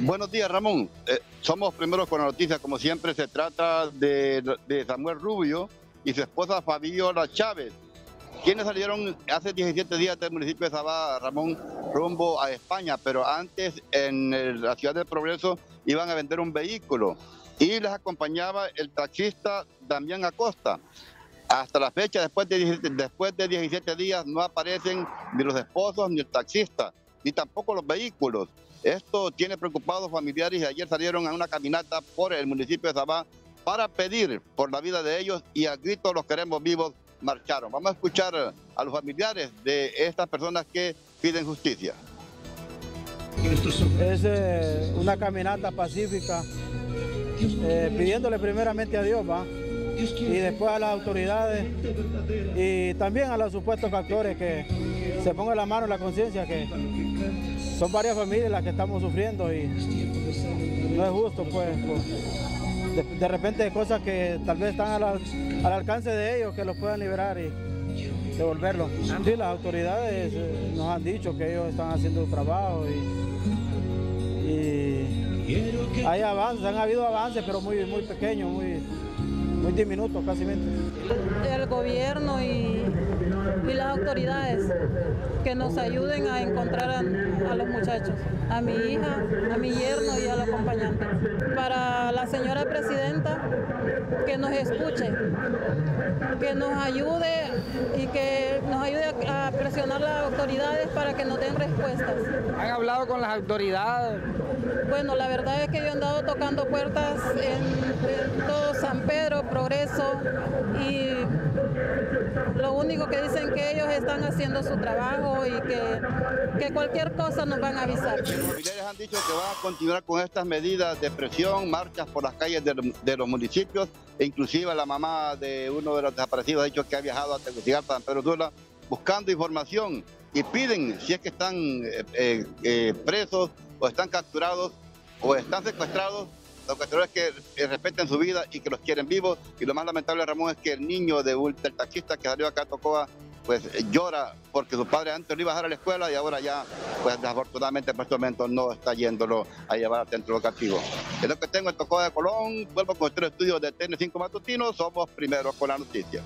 Buenos días, Ramón. Eh, somos primeros con la noticia. Como siempre, se trata de, Samuel Rubio y su esposa Fabiola Chávez, quienes salieron hace 17 días del municipio de Sabá, Ramón, rumbo a España, pero antes en la ciudad del Progreso iban a vender un vehículo y les acompañaba el taxista Damián Acosta. Hasta la fecha, después de, 17, después de 17 días, no aparecen ni los esposos ni el taxista, ni tampoco los vehículos. Esto tiene preocupados familiares y ayer salieron a una caminata por el municipio de Sabá para pedir por la vida de ellos y a gritos los queremos vivos marcharon. Vamos a escuchar a los familiares de estas personas que piden justicia. Es eh, una caminata pacífica eh, pidiéndole primeramente a Dios, ¿va? y después a las autoridades y también a los supuestos factores que se pongan la mano en la conciencia que son varias familias las que estamos sufriendo y no es justo pues, de, repente cosas que tal vez están al, alcance de ellos que los puedan liberar y devolverlos. Sí, las autoridades eh, nos han dicho que ellos están haciendo su trabajo y, y hay avances, han habido avances pero muy, muy pequeños, muy muy diminuto casi. El gobierno y, autoridades que nos ayuden a encontrar a, los muchachos, a mi hija, a mi yerno y al acompañante. Para la señora presidenta, que nos escuche, que nos ayude y que nos ayude a, presionar las autoridades para que nos den respuestas. ¿Han hablado con las autoridades? Bueno, la verdad es que yo he andado tocando puertas en todo San Pedro, Progreso y lo único que dicen que ellos están haciendo su trabajo y que, que cualquier cosa nos van a avisar. Los familiares han dicho que van a continuar con estas medidas de presión, marchas por las calles de, los municipios e inclusive la mamá de uno de los desaparecidos ha dicho que ha viajado a Tegucigalpa, San Pedro Sula, buscando información y piden si es que están eh, eh, eh, presos o están capturados o están secuestrados lo que es que eh, respeten su vida y que los quieren vivos. Y lo más lamentable, Ramón, es que el niño de, del taxista que salió acá a Tocoa, pues eh, llora porque su padre antes lo iba a dejar a la escuela y ahora ya, pues desafortunadamente por este momento no está yéndolo a llevar al centro educativo. Es lo que tengo en Tocoa de Colón. Vuelvo con nuestro estudio de TN5 Matutino. Somos primeros con la noticia.